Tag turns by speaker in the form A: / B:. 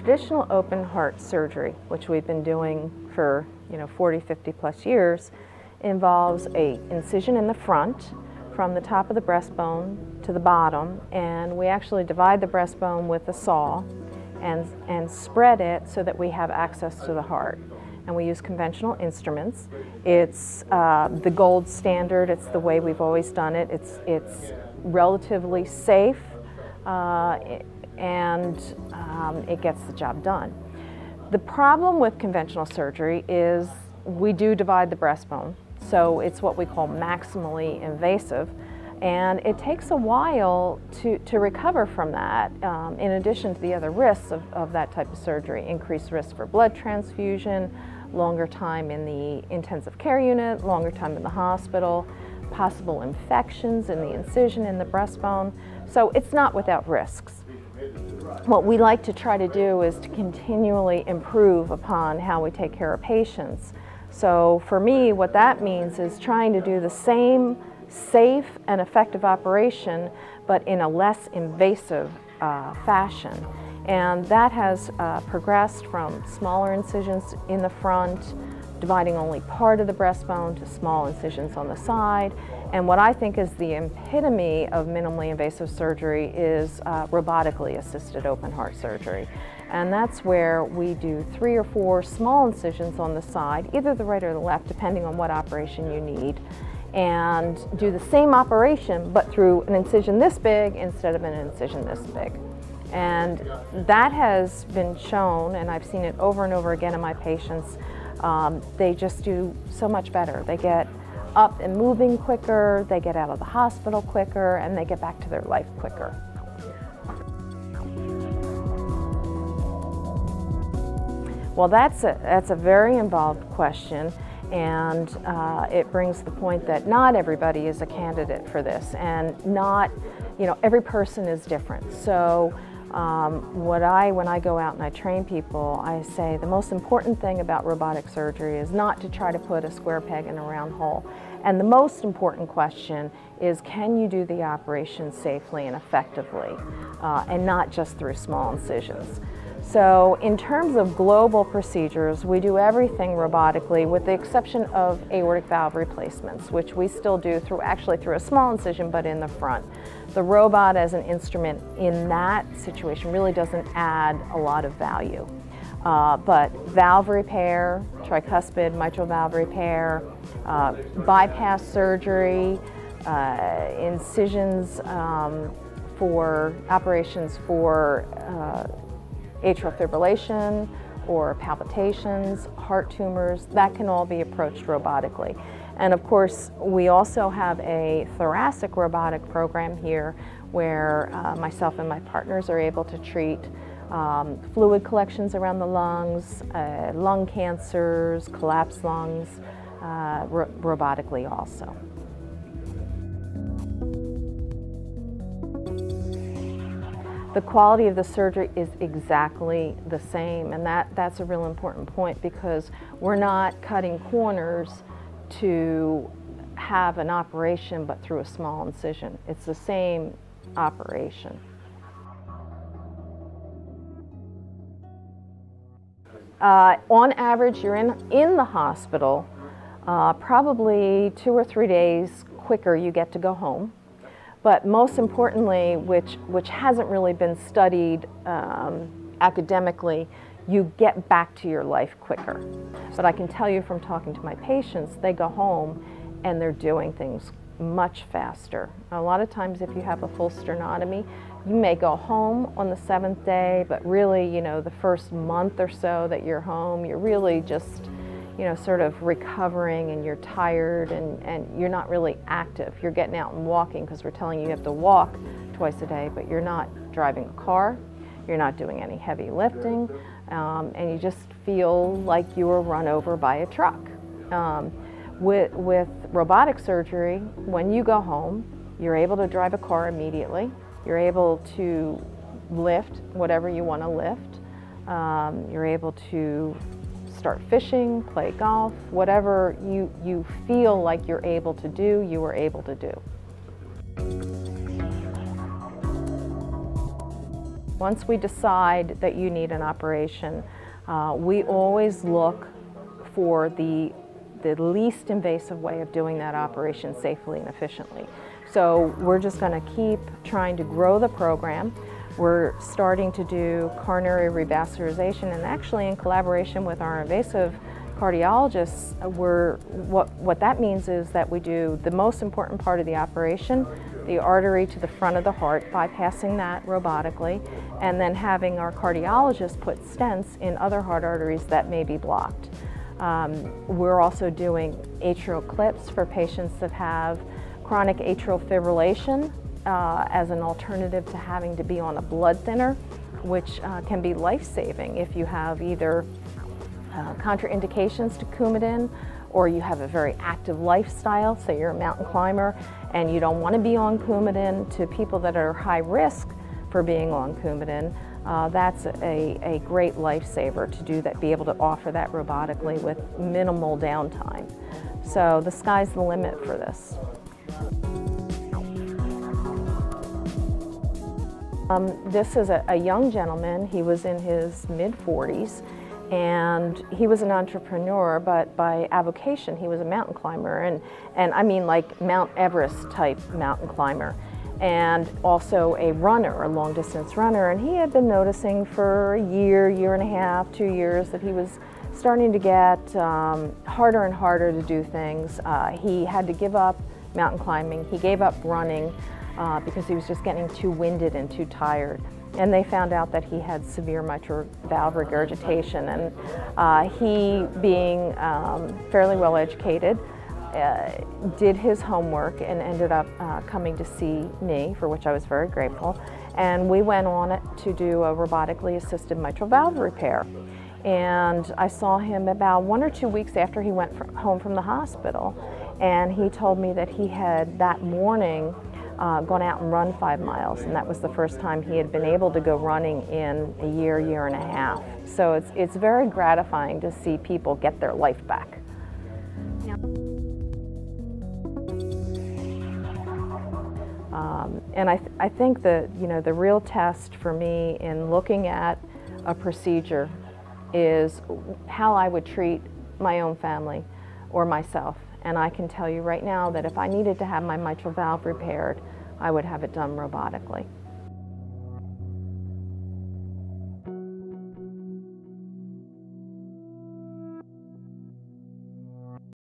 A: traditional open heart surgery, which we've been doing for you know 40, 50 plus years, involves a incision in the front from the top of the breastbone to the bottom, and we actually divide the breastbone with a saw and, and spread it so that we have access to the heart. And we use conventional instruments. It's uh, the gold standard. It's the way we've always done it. It's, it's relatively safe uh, and um, it gets the job done. The problem with conventional surgery is we do divide the breastbone, so it's what we call maximally invasive. And it takes a while to, to recover from that, um, in addition to the other risks of, of that type of surgery. Increased risk for blood transfusion, longer time in the intensive care unit, longer time in the hospital, possible infections in the incision in the breastbone. So it's not without risks. What we like to try to do is to continually improve upon how we take care of patients. So for me, what that means is trying to do the same safe and effective operation, but in a less invasive uh, fashion. And that has uh, progressed from smaller incisions in the front, dividing only part of the breastbone to small incisions on the side. And what I think is the epitome of minimally invasive surgery is uh, robotically assisted open heart surgery. And that's where we do three or four small incisions on the side, either the right or the left, depending on what operation you need, and do the same operation, but through an incision this big instead of an incision this big. And that has been shown, and I've seen it over and over again in my patients, um, they just do so much better. They get up and moving quicker, they get out of the hospital quicker, and they get back to their life quicker. Well, that's a, that's a very involved question, and uh, it brings the point that not everybody is a candidate for this, and not, you know, every person is different. So um, what I, when I go out and I train people, I say the most important thing about robotic surgery is not to try to put a square peg in a round hole. And the most important question is can you do the operation safely and effectively uh, and not just through small incisions. So in terms of global procedures, we do everything robotically with the exception of aortic valve replacements, which we still do through actually through a small incision but in the front. The robot as an instrument in that situation really doesn't add a lot of value. Uh, but valve repair, tricuspid mitral valve repair, uh, bypass surgery, uh, incisions um, for operations for uh, atrial fibrillation or palpitations, heart tumors, that can all be approached robotically. And of course, we also have a thoracic robotic program here where uh, myself and my partners are able to treat um, fluid collections around the lungs, uh, lung cancers, collapsed lungs, uh, ro robotically also. The quality of the surgery is exactly the same and that, that's a real important point because we're not cutting corners to have an operation but through a small incision. It's the same operation. Uh, on average, you're in, in the hospital uh, probably two or three days quicker you get to go home. But most importantly, which, which hasn't really been studied um, academically, you get back to your life quicker. But I can tell you from talking to my patients, they go home and they're doing things much faster. A lot of times if you have a full sternotomy, you may go home on the seventh day, but really, you know, the first month or so that you're home, you're really just you know, sort of recovering and you're tired and, and you're not really active. You're getting out and walking because we're telling you you have to walk twice a day, but you're not driving a car, you're not doing any heavy lifting, um, and you just feel like you were run over by a truck. Um, with, with robotic surgery, when you go home, you're able to drive a car immediately. You're able to lift whatever you want to lift. Um, you're able to start fishing, play golf, whatever you, you feel like you're able to do, you are able to do. Once we decide that you need an operation, uh, we always look for the, the least invasive way of doing that operation safely and efficiently. So we're just going to keep trying to grow the program. We're starting to do coronary revascularization and actually in collaboration with our invasive cardiologists, we're, what, what that means is that we do the most important part of the operation, the artery to the front of the heart, bypassing that robotically, and then having our cardiologists put stents in other heart arteries that may be blocked. Um, we're also doing atrial clips for patients that have chronic atrial fibrillation uh, as an alternative to having to be on a blood thinner, which uh, can be life-saving if you have either uh, contraindications to Coumadin or you have a very active lifestyle, say you're a mountain climber and you don't want to be on Coumadin to people that are high risk for being on Coumadin, uh, that's a, a great lifesaver to do that, be able to offer that robotically with minimal downtime. So the sky's the limit for this. Um, this is a, a young gentleman, he was in his mid 40s and he was an entrepreneur, but by avocation, he was a mountain climber, and, and I mean like Mount Everest type mountain climber, and also a runner, a long distance runner. And he had been noticing for a year, year and a half, two years that he was starting to get um, harder and harder to do things. Uh, he had to give up mountain climbing, he gave up running uh, because he was just getting too winded and too tired and they found out that he had severe mitral valve regurgitation. And uh, he, being um, fairly well educated, uh, did his homework and ended up uh, coming to see me, for which I was very grateful. And we went on to do a robotically assisted mitral valve repair. And I saw him about one or two weeks after he went home from the hospital. And he told me that he had that morning uh, gone out and run five miles, and that was the first time he had been able to go running in a year, year and a half. So it's, it's very gratifying to see people get their life back. Um, and I, th I think that you know the real test for me in looking at a procedure is how I would treat my own family or myself. And I can tell you right now that if I needed to have my mitral valve repaired, I would have it done robotically.